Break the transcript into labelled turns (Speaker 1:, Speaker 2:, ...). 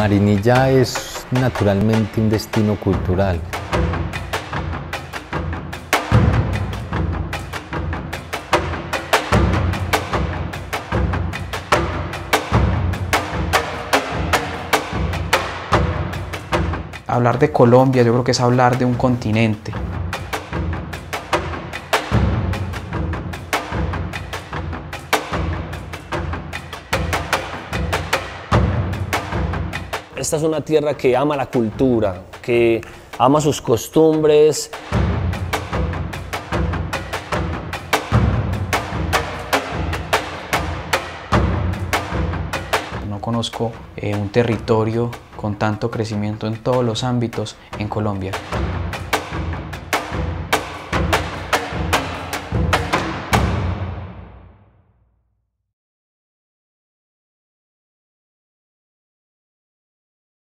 Speaker 1: Marinilla es naturalmente un destino cultural.
Speaker 2: Hablar de Colombia yo creo que es hablar de un continente.
Speaker 3: Esta es una tierra que ama la cultura, que ama sus costumbres.
Speaker 2: No conozco eh, un territorio con tanto crecimiento en todos los ámbitos en Colombia.